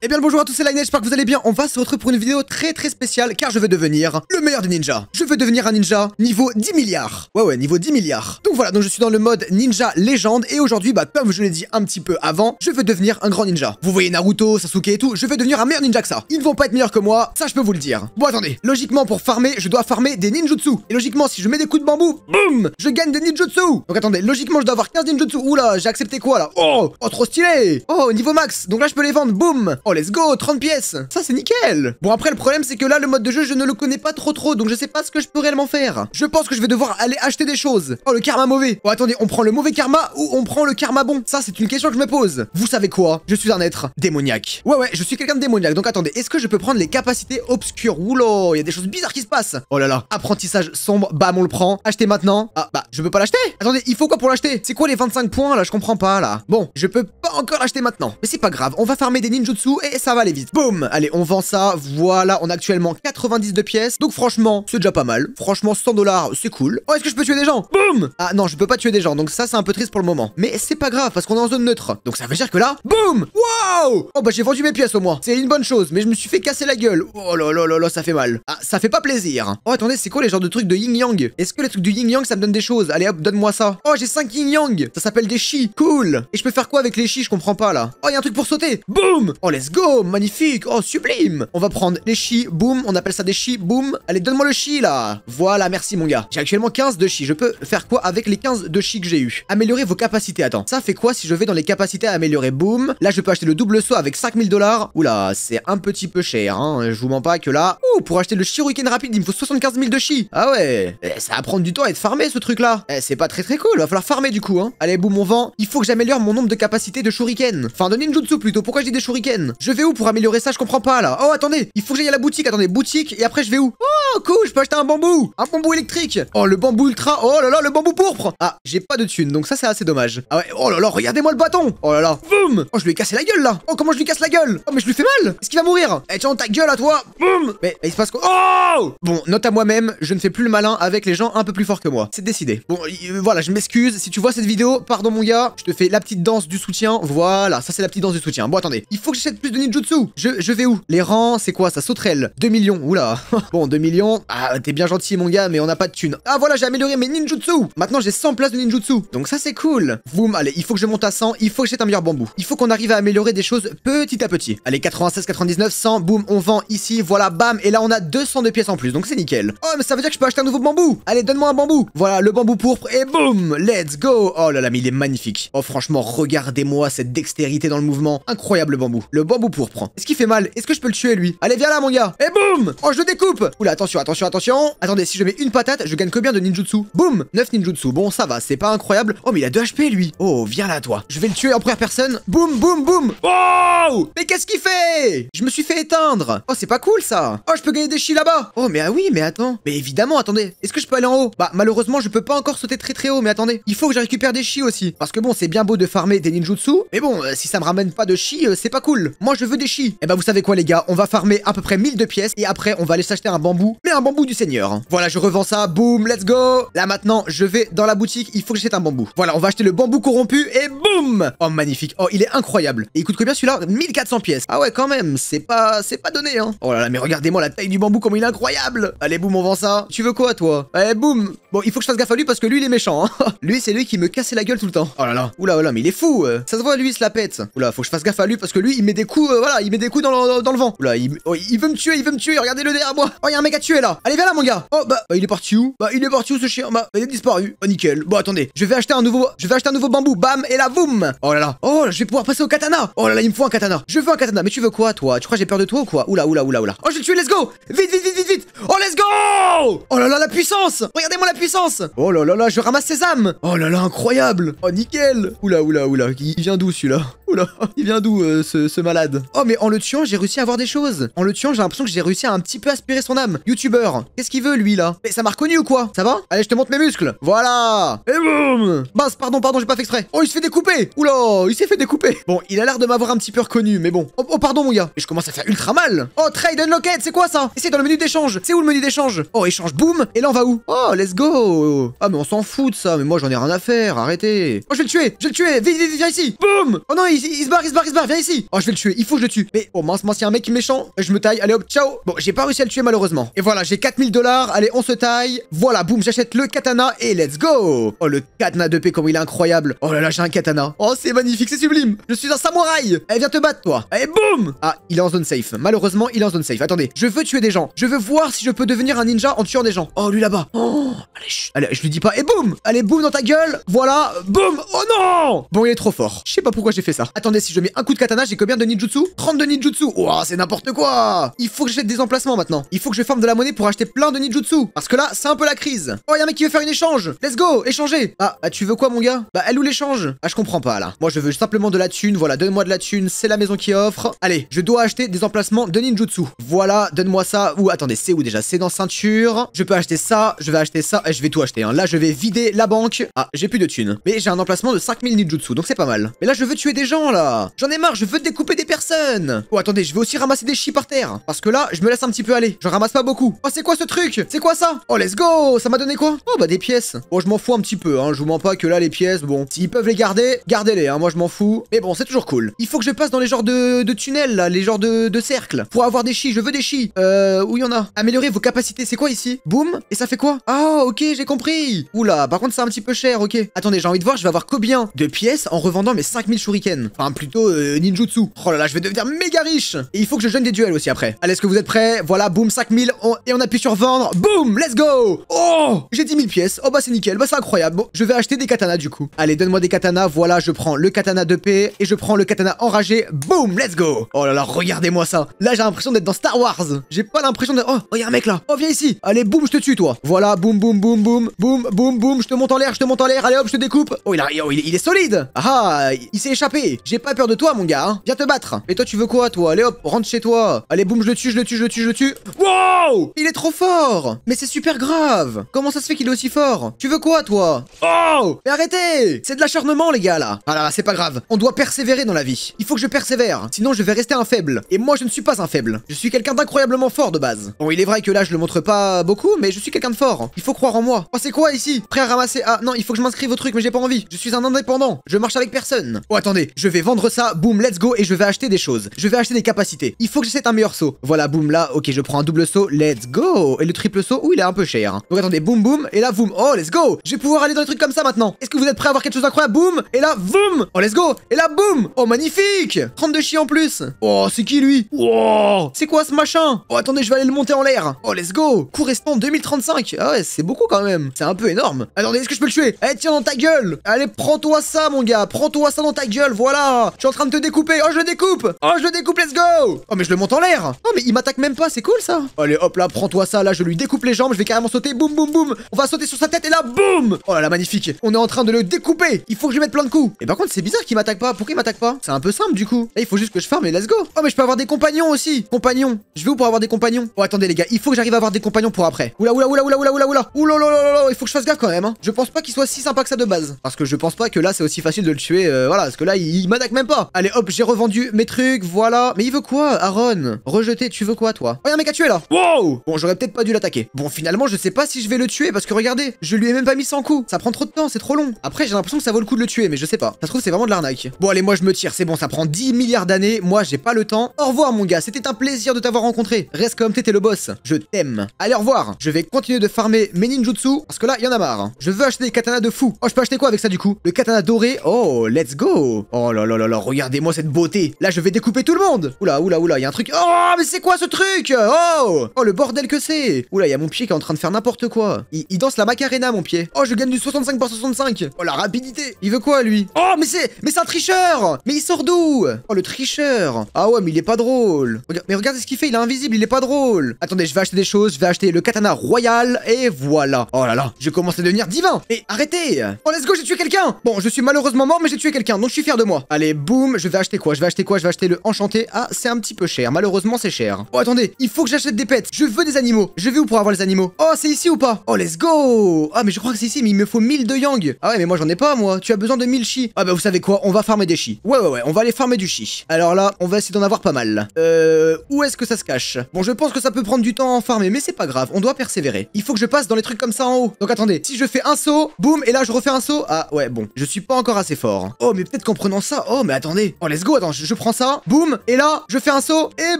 Eh bien bonjour à tous, c'est Lightning, j'espère que vous allez bien. On va se retrouver pour une vidéo très très spéciale car je vais devenir le meilleur des ninjas. Je veux devenir un ninja niveau 10 milliards. Ouais ouais, niveau 10 milliards. Donc voilà, donc je suis dans le mode ninja légende et aujourd'hui, bah comme je l'ai dit un petit peu avant, je veux devenir un grand ninja. Vous voyez Naruto, Sasuke et tout, je vais devenir un meilleur ninja que ça. Ils ne vont pas être meilleurs que moi, ça je peux vous le dire. Bon attendez, logiquement pour farmer, je dois farmer des ninjutsu. Et logiquement, si je mets des coups de bambou, boum, je gagne des ninjutsu. Donc attendez, logiquement je dois avoir 15 ninjutsu. Oula, j'ai accepté quoi là? Oh, oh trop stylé. Oh, niveau max. Donc là je peux les vendre, boum. Oh let's go, 30 pieds ça, c'est nickel. Bon, après, le problème, c'est que là, le mode de jeu, je ne le connais pas trop trop, donc je sais pas ce que je peux réellement faire. Je pense que je vais devoir aller acheter des choses. Oh, le karma mauvais. Oh, attendez, on prend le mauvais karma ou on prend le karma bon? Ça, c'est une question que je me pose. Vous savez quoi? Je suis un être démoniaque. Ouais, ouais, je suis quelqu'un de démoniaque. Donc attendez, est-ce que je peux prendre les capacités obscures? Oula, il y a des choses bizarres qui se passent. Oh là là, apprentissage sombre, bam, on le prend. Acheter maintenant. Ah, bah, je peux pas l'acheter? Attendez, il faut quoi pour l'acheter? C'est quoi les 25 points là? Je comprends pas là. Bon, je peux pas encore l'acheter maintenant. Mais c'est pas grave, on va farmer des ninjutsu et ça va aller vite. Boum Allez, on vend ça. Voilà, on a actuellement 92 pièces. Donc franchement, c'est déjà pas mal. Franchement, 100 dollars, c'est cool. Oh, est-ce que je peux tuer des gens? Boum Ah non, je peux pas tuer des gens. Donc ça, c'est un peu triste pour le moment. Mais c'est pas grave parce qu'on est en zone neutre. Donc ça veut dire que là, boum Wow Oh bah j'ai vendu mes pièces au moins. C'est une bonne chose. Mais je me suis fait casser la gueule. Oh là là là là, ça fait mal. Ah, ça fait pas plaisir. Oh attendez, c'est quoi les genres de trucs de yin yang? Est-ce que les trucs du yin yang ça me donne des choses? Allez hop, donne-moi ça. Oh, j'ai 5 yin yang. Ça s'appelle des chi. Cool. Et je peux faire quoi avec les chi? Je comprends pas là. Oh, il y un truc pour sauter. Boum Oh, let's go. Magnifique. Oh, sublime. On va prendre les chi, boum, on appelle ça des chi, boum. Allez, donne-moi le chi là. Voilà, merci mon gars. J'ai actuellement 15 de chi. Je peux faire quoi avec les 15 de chi que j'ai eu? Améliorer vos capacités. Attends, ça fait quoi si je vais dans les capacités à améliorer? Boum. Là, je peux acheter le double saut avec 5000 dollars. Oula, c'est un petit peu cher, hein. Je vous mens pas que là. Ouh, pour acheter le shuriken rapide, il me faut 75 000 de chi. Ah ouais. Eh, ça va prendre du temps à être farmé ce truc là. Eh, c'est pas très très cool. Va falloir farmer du coup, hein. Allez, boum, on vend. Il faut que j'améliore mon nombre de capacités de shuriken. Enfin, de ninjutsu plutôt. Pourquoi j'ai des shuriken Je vais où pour améliorer ça? Je comprends pas là. Oh, attendez. Il faut que j'aille à la boutique. Attendez, boutique. Et après, je vais où? Oh, cool. Je peux acheter un bambou. Un bambou électrique. Oh, le bambou ultra. Oh là là, le bambou pourpre. Ah, j'ai pas de thunes. Donc ça, c'est assez dommage. Ah ouais. Oh là là, regardez-moi le bâton. Oh là là. Boum. Oh, je lui ai cassé la gueule là. Oh, comment je lui casse la gueule? Oh, mais je lui fais mal. Est-ce qu'il va mourir? Eh, tiens, ta gueule à toi. Boum. Mais, il se passe quoi? Oh Bon, note à moi-même, je ne fais plus le malin avec les gens un peu plus forts que moi. C'est décidé. Bon, euh, voilà, je m'excuse. Si tu vois cette vidéo, pardon mon gars, je te fais la petite danse du soutien. Voilà, ça c'est la petite danse du soutien. Bon, attendez. Il faut que j'achète plus de ninjutsu. Je, vais où? Les rangs, c'est quoi? Ça sauterelle. 2 millions. Oula. bon, 2 millions. Ah, t'es bien gentil mon gars, mais on n'a pas de thunes. Ah voilà, j'ai amélioré mes ninjutsu. Maintenant, j'ai 100 places de ninjutsu. Donc ça c'est cool. Boum, allez, il faut que je monte à 100. Il faut que j'achète un meilleur bambou. Il faut qu'on arrive à améliorer des choses petit à petit. Allez, 96, 99, 100. Boum, on vend ici. Voilà, bam. Et là, on a 200 de pièces en plus. Donc c'est nickel. Oh, mais ça veut dire que je peux acheter un nouveau bambou. Allez, donne-moi un bambou. Voilà, le bambou pourpre. Et boum, let's go. Oh là là, mais il est magnifique. Oh, franchement, regardez-moi cette dextérité dans le mouvement. Incroyable bambou. Le bambou pourpre. Est-ce qu'il fait mal? Est-ce que je peux le tuer lui? Allez, viens là, mon gars. Et boum Oh, je le découpe. Oula, attention, attention, attention. Attendez, si je mets une patate, je gagne combien de ninjutsu Boum 9 ninjutsu. Bon, ça va, c'est pas incroyable. Oh, mais il a 2 HP lui. Oh, viens là, toi. Je vais le tuer en première personne. Boum, boum, boum. Oh Mais qu'est-ce qu'il fait? Je me suis fait éteindre. Oh, c'est pas cool ça. Oh, je peux gagner des chi là-bas. Oh, mais ah oui, mais attends. Mais évidemment, attendez. Est-ce que je peux aller en haut? Bah, malheureusement, je peux pas encore sauter très très haut, mais attendez. Il faut que je récupère des chi aussi. Parce que bon, c'est bien beau de farmer des ninjutsu, mais bon, euh, si ça me ramène pas de chi, euh, c'est pas cool. Je veux des chi. Et bah, vous savez quoi, les gars? On va farmer à peu près 1000 de pièces et après, on va aller s'acheter un bambou, mais un bambou du seigneur. Voilà, je revends ça. Boum, let's go. Là maintenant, je vais dans la boutique. Il faut que j'achète un bambou. Voilà, on va acheter le bambou corrompu et boum Oh, magnifique. Oh, il est incroyable. Et il coûte combien celui-là? 1400 pièces. Ah ouais, quand même. C'est pas, c'est pas donné, hein. Oh là là, mais regardez-moi la taille du bambou, comme il est incroyable. Allez, boum, on vend ça. Tu veux quoi, toi? Allez, boum. Bon, il faut que je fasse gaffe à lui parce que lui, il est méchant. Hein. lui, c'est lui qui me cassait la gueule tout le temps. Oh là là. Oula, oula, mais il est fou. euh. Ça se voit, lui, il se la pète. Oula, faut que je fasse gaffe à lui parce que lui, il met des coups, euh, voilà, il met des coups dans le, dans le vent. Il, oh, il veut me tuer, il veut me tuer. Regardez-le derrière moi. Oh, il y a un mec à tuer là. Allez, viens là, mon gars. Oh, bah, il est parti où? Bah, il est parti où ce chien? Bah, il est disparu. Oh, nickel. Bon, attendez. Je vais acheter un nouveau, je vais acheter un nouveau bambou. Bam, et là, boum. Oh là là. Oh, je vais pouvoir passer au katana. Oh là là, il me faut un katana. Je veux un katana. Mais tu veux quoi, toi? Tu crois que j'ai peur de toi ou quoi? Oula, oula, oula, oula. Oh, je le tue, let's go Vite, vite, vite, vite, vite Oh, let's go Oh là là, la puissance Regardez-moi la puissance Oh là là là, je ramasse ses âmes Oh là là, incroyable Oh, nickel Oula, oula, oula. Il vient d'où, celui-là? Oula, il vient d'où euh, ce, ce malade? Oh mais en le tuant j'ai réussi à avoir des choses. En le tuant j'ai l'impression que j'ai réussi à un petit peu aspirer son âme. Youtubeur, qu'est-ce qu'il veut lui là? Mais ça m'a reconnu ou quoi? Ça va? Allez je te montre mes muscles. Voilà. Et boum! Mince pardon pardon j'ai pas fait exprès. Oh il se fait découper! Oula il s'est fait découper. Bon il a l'air de m'avoir un petit peu reconnu mais bon. Oh, oh, pardon mon gars. Et je commence à faire ultra mal. Oh trade unlocked c'est quoi ça? Et c'est dans le menu d'échange. C'est où le menu d'échange? Oh échange boum! Et là on va où? Oh let's go! Ah mais on s'en fout de ça mais moi j'en ai rien à faire arrêtez. Oh je vais le tuer Je vais le tuer. Vite viens ici. Boum! Oh non il, il se barre il se barre il se barre viens ici. Oh je vais le tuer il faut que je le tue. Mais oh mince, mince, un mec méchant. Je me taille, allez hop, ciao. Bon, j'ai pas réussi à le tuer malheureusement. Et voilà, j'ai 4000 dollars. Allez, on se taille. Voilà, boum, j'achète le katana et let's go. Oh, le katana de paix, comme il est incroyable. Oh là là, j'ai un katana. Oh, c'est magnifique, c'est sublime. Je suis un samouraï. Allez, viens te battre, toi. Allez, boum. Ah, il est en zone safe. Malheureusement, il est en zone safe. Attendez, je veux tuer des gens. Je veux voir si je peux devenir un ninja en tuant des gens. Oh, lui là-bas. Oh, allez, allez, je lui dis pas. Et boum. Allez, boum dans ta gueule. Voilà, boum. Oh non. Bon, il est trop fort. Je sais pas pourquoi j'ai fait ça. Attendez, si je mets un coup de katana, j'ai combien de ninjutsu 32 ninjutsu. Oh, c'est n'importe quoi. Il faut que j'achète des emplacements maintenant. Il faut que je forme de la monnaie pour acheter plein de ninjutsu. Parce que là, c'est un peu la crise. Oh, y a un mec qui veut faire une échange. Let's go, échanger. Ah, bah, tu veux quoi, mon gars? Bah, elle où l'échange? Ah, je comprends pas là. Moi, je veux simplement de la thune. Voilà, donne-moi de la thune. C'est la maison qui offre. Allez, je dois acheter des emplacements de ninjutsu. Voilà, donne-moi ça. Ou attendez, c'est où déjà? C'est dans ceinture. Je peux acheter ça. Je vais acheter ça. Et je vais tout acheter. Hein. Là, je vais vider la banque. Ah, j'ai plus de thunes. Mais j'ai un emplacement de 5000 ninjutsu. Donc c'est pas mal. Mais là, je veux tuer des gens là. J'en ai marre. Je veux découper des personnes. Oh, attendez, je vais aussi ramasser des chi par terre. Parce que là, je me laisse un petit peu aller. Je ramasse pas beaucoup. Oh, c'est quoi ce truc? C'est quoi ça? Oh, let's go Ça m'a donné quoi? Oh, bah des pièces. Bon, je m'en fous un petit peu. Hein. Je vous mens pas que là, les pièces, bon, s'ils peuvent les garder, gardez-les. Hein. Moi, je m'en fous. Mais bon, c'est toujours cool. Il faut que je passe dans les genres de, tunnels là, les genres de, cercles. Pour avoir des chi. Je veux des chi. Euh, où y en a? Améliorer vos capacités. C'est quoi ici? Boum. Et ça fait quoi? Ah, ok, j'ai compris. Oula, par contre, c'est un petit peu cher, ok. Attendez, j'ai envie de voir, je vais avoir combien de pièces en revendant mes 5000 shurikens? Enfin, plutôt euh, ninjutsu. Oh là là, je vais devenir méga riche. Et il faut que je gêne des duels aussi après. Allez, est-ce que vous êtes prêts? Voilà, boum, 5000. Et on appuie sur vendre. Boum, let's go. Oh, j'ai 10 000 pièces. Oh bah, c'est nickel. Bah, c'est incroyable. Bon, je vais acheter des katanas du coup. Allez, donne-moi des katanas. Voilà, je prends le katana de paix et je prends le katana enragé. Boum, let's go. Oh là là, regardez-moi ça. Là, j'ai l'impression d'être dans Star Wars. J'ai pas l'impression de. Oh, oh, y a un mec là. Oh, viens ici. Allez, boum, je te tue, toi. Voilà, boum, boum, boum, boum, boum, boum, boum. Je te monte en l'air, je te monte en l'air. Allez hop, je te découpe. Oh, il, a... oh, il, est solide. Ah, il s'est échappé. J'ai pas peur de toi, mon gars. Hein. Viens te battre. Et toi, tu veux quoi, toi? Allez hop, rentre chez toi. Allez, boum, je le tue, je le tue, je le tue, je le tue. Wow Il est trop fort. Mais c'est super grave. Comment ça se fait qu'il est aussi fort? Tu veux quoi, toi? Oh Mais arrêtez C'est de l'acharnement, les gars, là. Ah là, c'est pas grave. On doit persévérer dans la vie. Il faut que je persévère. Sinon, je vais rester un faible. Et moi, je ne suis pas un faible. Je suis quelqu'un d'incroyablement fort de base. Bon, il est vrai que là, je le montre pas beaucoup, mais je suis quelqu'un de fort. Il faut croire en moi. Oh, c'est quoi ici? Prêt à ramasser Ah, non, il faut que je m'inscrive au truc, mais j'ai pas envie. Je suis un indépendant. Je marche avec personne. Oh, attendez. Je vais vendre ça. Boum, let's go. Et je vais acheter des choses. Je vais acheter des capacités. Il faut que j'essaie un meilleur saut. Voilà, boum, là. Ok, je prends un double saut. Let's go. Et le triple saut, où il est un peu cher. Donc, attendez. Boum, boum. Et là, boum. Oh, let's go. Je vais pouvoir aller dans des trucs comme ça maintenant. Est-ce que vous êtes prêts à avoir quelque chose d'incroyable? Boum. Et là, boum. Oh, let's go. Et là, boum. Oh, magnifique. 32 chi en plus. Oh, c'est qui lui? Oh, c'est quoi ce machin? Oh, attendez, je vais aller le monter en l'air. Oh, let's go. Cours restant 2035. Ah ouais, c'est beaucoup quand même. C'est un peu énorme. Attendez, est-ce que je peux le tuer? Eh, tiens dans ta gueule. Allez, prends-toi ça, mon gars. Prends-toi ça dans ta gueule. Voilà. Je suis en train de te découper. Oh, je découpe. Oh, je le découpe. Let's go. Oh, mais je le monte en l'air. Oh, mais il m'attaque même pas. C'est cool ça. Allez, hop là, prends-toi ça. Là, je lui découpe les jambes. Je vais carrément sauter. Boum, boum, boum. On va sauter sur sa tête et là, boum. Oh là là, magnifique. On est en train de le découper. Il faut que je lui mette plein de coups. Et par contre, c'est bizarre qu'il m'attaque pas. Pourquoi il m'attaque pas? C'est un peu simple du coup. Là, il faut juste que je farme et let's go. Oh, mais je peux avoir des compagnons aussi. Compagnons. Je vais où pour avoir des compagnons? Oh, attendez les gars, il faut que j'arrive à avoir des compagnons pour après. Oula, oula, oula, oula, oula, oula, oula. Oula, il faut que je fasse gaffe quand même. Hein. Je pense pas qu'il soit si sympa que ça de base. Parce que je pense pas que là, c'est aussi facile de le tuer. euh, voilà, parce que là, il m'attaque même pas. Allez, hop, j'ai revendu mes trucs. Voilà. Mais il veut quoi, Aaron? Rejeter, tu veux quoi, toi? Oh, y'a un mec à tuer là. Wow Bon, j'aurais peut-être pas dû l'attaquer. Bon, finalement, je sais pas si je vais le tuer parce que regardez, je lui ai même pas mis 100 coups. Ça prend trop de temps, c'est trop long. Après, j'ai l'impression que ça vaut le coup de le tuer, mais je sais pas. Ça se trouve, c'est vraiment de l'arnaque. Bon, allez, moi, je me tire. C'est bon, ça prend 10 milliards d'années. Moi, j'ai pas le temps. Au revoir, mon gars. C'était un plaisir de t'avoir rencontré. Reste comme t'étais le boss. Je t'aime. Allez, au revoir. Je vais continuer de farmer mes ninjutsu parce que là, il y en a marre. Je veux acheter des katanas de fou. Oh, je peux acheter quoi avec ça du coup? Le katana doré? Oh, let's go. Oh là là là là, regardez-moi cette beauté. Là, je vais découper tout le monde. Oula, oula, oula, il y a un truc. Oh, mais c'est quoi ce truc? Oh Oh, le bordel que c'est. Oula, il y a mon pied qui est en train de faire n'importe quoi. Il, danse la macarena, mon pied. Oh, je gagne du 65 par 65. Oh, la rapidité. Il veut quoi, lui? Oh, mais c'est mais c'est un tricheur Mais il sort d'où? Oh, le tricheur Ah ouais, mais il est pas drôle. Mais regardez ce qu'il fait, il est invisible, il est pas drôle. Attendez, je vais acheter des choses, je vais acheter le katana royal, et voilà. Oh là là, je commence à devenir divin. Et arrêtez Oh, let's go, j'ai tué quelqu'un Bon, je suis malheureusement mort, mais j'ai tué quelqu'un, donc je suis fier de moi. Allez, boum, je vais acheter quoi? Je vais acheter Je vais acheter le enchanté. Ah, c'est un petit peu cher, malheureusement, c'est cher. Oh, attendez, il faut que j'achète des pets. Je veux des animaux. Je vais où pour avoir les animaux? Oh, c'est ici ou pas? Oh, let's go Ah, mais je crois que c'est ici, mais il me faut 1000 de yang. Ah ouais, mais moi j'en ai pas, moi. Tu as besoin de 1000 chi. Ah bah, vous savez quoi? On va farmer des chi. Ouais, ouais, ouais, on va aller farmer du chi. Alors là, on va essayer d'en avoir pas mal. Euh, où est-ce que ça se cache? Bon, je pense que ça peut prendre du temps à en farmer, mais c'est pas grave, on doit persévérer. Il faut que je passe dans les trucs comme ça en haut. Donc attendez, si je fais un saut, boum, et là je refais un saut. Ah ouais, bon, je suis pas encore assez fort. Oh, mais peut-être qu'en prenant ça, oh, mais attendez. Oh, let's go, attends, je prends ça, boum, et là, je fais un saut, et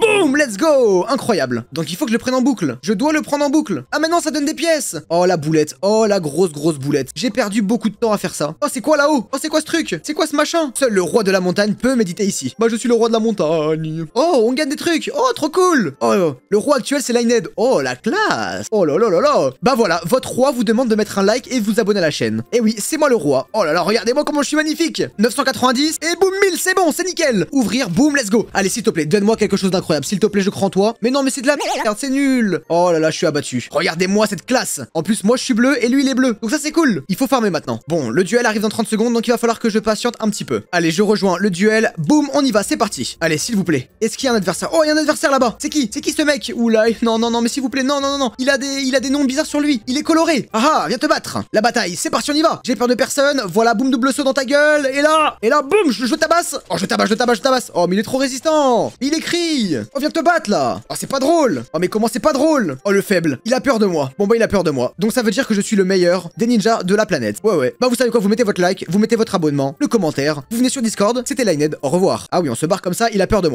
boum, let's go Incroyable. Donc il faut que je le prenne en boucle. Je dois le prendre en boucle. Ah maintenant, ça donne des pièces Oh, la boulette. Oh, la grosse, grosse boulette. J'ai perdu beaucoup de temps à faire ça. Oh, c'est quoi là-haut? Oh, c'est quoi ce truc? C'est quoi ce machin? Seul le roi de la montagne peut méditer ici. Bah, je suis le roi de la montagne. Oh, on gagne des trucs. Oh, trop cool. Oh, le roi actuel, c'est Lined. Oh, la classe. Oh là là là là. Bah voilà, votre roi vous demande de mettre un like et vous abonner à la chaîne. Et oui, c'est moi le roi. Oh là là, regardez-moi comment je suis magnifique. 990 et boum 1000, c'est bon, c'est nickel. Ouvrir, boum, let's go. Allez, s'il te plaît, donne-moi quelque chose d'incroyable. S'il te plaît, je crois en toi. Mais non, mais c'est de la merde, c'est nul. Oh là là, je suis abattu. Regardez-moi cette classe. En plus, moi, je suis bleu et lui, il est bleu. Donc ça, c'est cool. Il faut farmer maintenant. Bon, le duel arrive dans 30 secondes, donc il va falloir que je patiente un petit peu. Allez, je rejoins le duel. Boum, on y va, c'est parti. Allez, s'il vous plaît. Est-ce qu'il y a un adversaire? Oh, il y a un adversaire là-bas. C'est qui? C'est qui ce mec? Oula, non, non, non, mais s'il vous plaît, non, non, non, non. Il a des, il a des noms bizarres sur lui. Il est coloré. Ah, ah viens te battre. La bataille, c'est parti, on y va. J'ai peur de personne. Voilà, boum, double saut dans ta gueule. Et là, et là, boum, je, tabasse. Oh, je tabasse, je. Oh, mais il est trop résistant. Il écrit. Oh, viens te battre là. Oh, c'est pas drôle. Oh, mais comment c'est pas drôle Oh, le faible. Il a peur de moi. Bon, bah, il a peur de moi. Donc, ça veut dire que je suis le meilleur des ninjas de la planète. Ouais, ouais. Bah, vous savez quoi, vous mettez votre like, vous mettez votre abonnement, le commentaire, vous venez sur Discord. C'était Lined. Au revoir. Ah oui, on se barre comme ça, il a peur de moi.